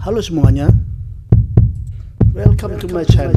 Halo semuanya. Welcome to my channel.